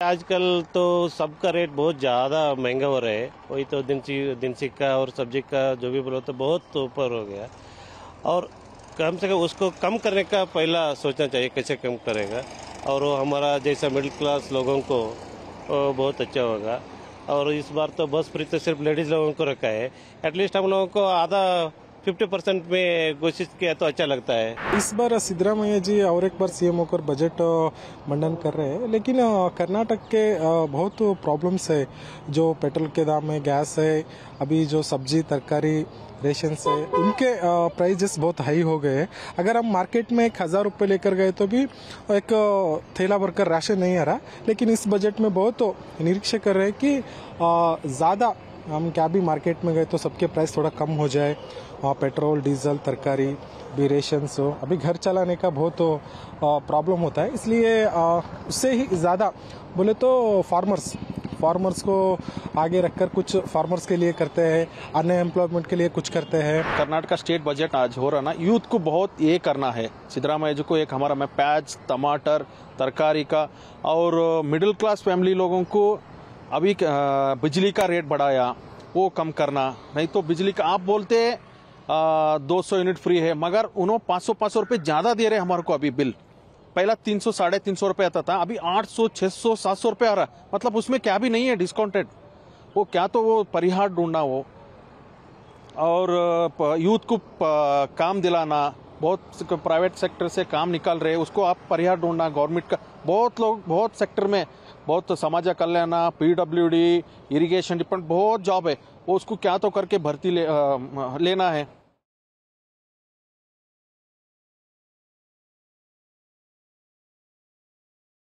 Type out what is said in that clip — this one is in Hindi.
आजकल तो सबका रेट बहुत ज़्यादा महँगा हो रहा है। वही तो दिन दिन सिक्का और सब्ज़ी का जो भी बोलो तो बहुत ऊपर हो गया। और कम से कम उसको कम करने का पहला सोचना चाहिए, कैसे कम करेगा। और वो हमारा जैसा मिडिल क्लास लोगों को बहुत अच्छा होगा। और इस बार तो बस फ्री तो सिर्फ़ लेडीज़ लोगों को रखा है। एटलीस्ट हम लोगों को आधा फिफ्टी परसेंट में कोशिश किया तो अच्छा लगता है। इस बार सिद्धरामैया जी और एक बार सीएम होकर बजट मंडन कर रहे हैं, लेकिन कर्नाटक के बहुत प्रॉब्लम्स है। जो पेट्रोल के दाम है गैस है, अभी जो सब्ज़ी, तरकारी रेशन से उनके प्राइजेस बहुत हाई हो गए हैं। अगर हम मार्केट में एक हज़ार रुपये लेकर गए तो भी एक थैला भरकर राशन नहीं आ रहा, लेकिन इस बजट में बहुत निरीक्षण कर रहे हैं कि ज़्यादा हम क्या भी मार्केट में गए तो सबके प्राइस थोड़ा कम हो जाए। वहाँ पेट्रोल डीजल तरकारी, भी रेशन हो। अभी घर चलाने का बहुत प्रॉब्लम होता है। इसलिए उससे ही ज़्यादा बोले तो फार्मर्स फार्मर्स को आगे रखकर कुछ फार्मर्स के लिए करते हैं अनएम्प्लॉयमेंट के लिए कुछ करते हैं। कर्नाटक का स्टेट बजट आज हो रहा ना यूथ को बहुत ये करना है। सिद्धरामैया जी को एक हमारा, मैं प्याज, टमाटर, तरकारी का और मिडिल क्लास फैमिली लोगों को अभी बिजली का रेट बढ़ाया, वो कम करना, नहीं तो बिजली का, आप बोलते दो सौ यूनिट फ्री है, मगर उन्होंने पाँच सौ पाँच सौ रुपये ज़्यादा दे रहे हमारे को अभी बिल। पहला तीन सौ, साढ़े तीन सौ रुपये आता था, अभी आठ सौ छः सौ, सात सौ रुपये आ रहा मतलब उसमें क्या भी नहीं है डिस्काउंटेड वो क्या तो वो परिहार ढूंढना वो और यूथ को काम दिलाना, बहुत प्राइवेट सेक्टर से काम निकाल रहे उसको आप परिहार ढूंढना गवर्नमेंट का, बहुत लोग, बहुत सेक्टर में बहुत समाज कल्याण P W D irrigation department बहुत जॉब है। वो उसको क्या तो करके भर्ती ले, लेना है।